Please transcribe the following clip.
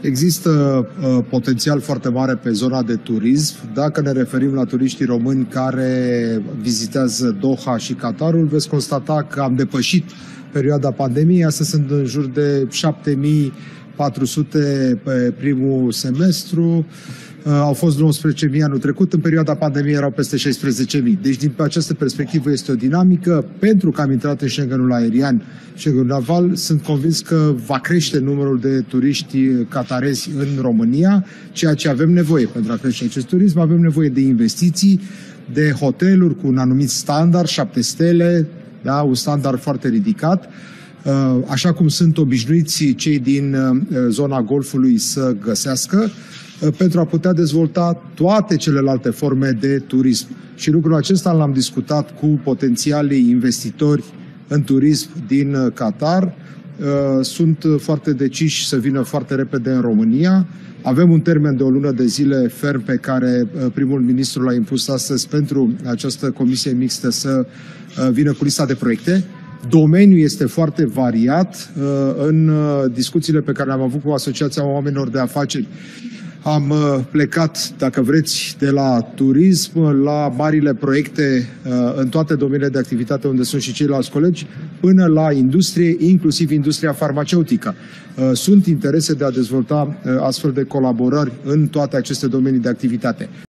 Există uh, potențial foarte mare pe zona de turism. Dacă ne referim la turiștii români care vizitează Doha și Qatarul, veți constata că am depășit perioada pandemiei. Astăzi sunt în jur de 7400 pe primul semestru. Uh, au fost 19.000 anul trecut, în perioada pandemiei erau peste 16.000. Deci, din această perspectivă, este o dinamică. Pentru că am intrat în Schengenul aerian, Schengenul naval, sunt convins că va crește numărul de turiști catarezi în România, ceea ce avem nevoie pentru a crește acest turism. Avem nevoie de investiții, de hoteluri cu un anumit standard, șapte stele, da, un standard foarte ridicat uh, așa cum sunt obișnuiți cei din uh, zona Golfului să găsească. Uh, pentru a putea dezvolta toate celelalte forme de turism. Și lucrul acesta l-am discutat cu potențialii investitori în turism din uh, Qatar. Uh, sunt foarte deciși să vină foarte repede în România. Avem un termen de o lună de zile ferm pe care primul ministru l-a impus astăzi pentru această comisie mixtă să vină cu lista de proiecte. Domeniul este foarte variat. În discuțiile pe care le-am avut cu Asociația Oamenilor de Afaceri, am uh, plecat, dacă vreți, de la turism la marile proiecte uh, în toate domeniile de activitate unde sunt și ceilalți colegi, până la industrie, inclusiv industria farmaceutică. Uh, sunt interese de a dezvolta astfel de colaborări în toate aceste domenii de activitate.